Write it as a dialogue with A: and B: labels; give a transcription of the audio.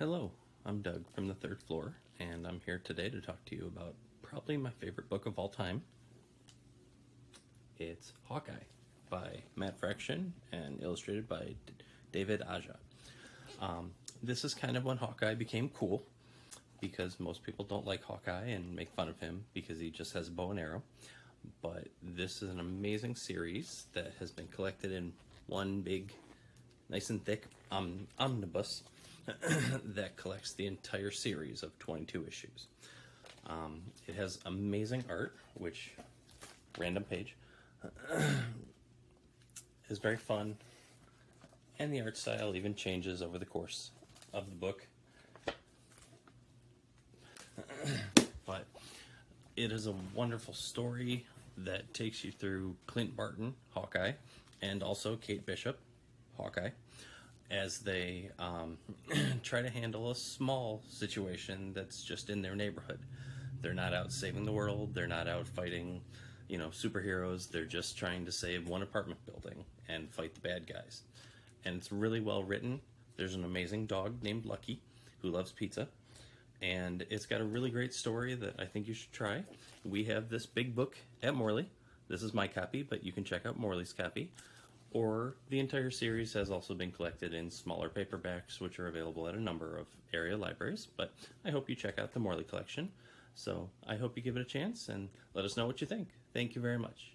A: Hello, I'm Doug from the third floor, and I'm here today to talk to you about probably my favorite book of all time. It's Hawkeye by Matt Fraction and illustrated by D- David Aja. Um, this is kind of when Hawkeye became cool because most people don't like Hawkeye and make fun of him because he just has a bow and arrow. But this is an amazing series that has been collected in one big, nice and thick um, omnibus that collects the entire series of 22 issues. Um, it has amazing art, which, random page, is very fun, and the art style even changes over the course of the book. but it is a wonderful story that takes you through Clint Barton, Hawkeye, and also Kate Bishop, Hawkeye, as they um, try to handle a small situation that's just in their neighborhood. They're not out saving the world. They're not out fighting, you know, superheroes. They're just trying to save one apartment building and fight the bad guys. And it's really well written. There's an amazing dog named Lucky who loves pizza. And it's got a really great story that I think you should try. We have this big book at Morley. This is my copy, but you can check out Morley's copy. Or the entire series has also been collected in smaller paperbacks, which are available at a number of area libraries. But I hope you check out the Morley collection. So I hope you give it a chance and let us know what you think. Thank you very much.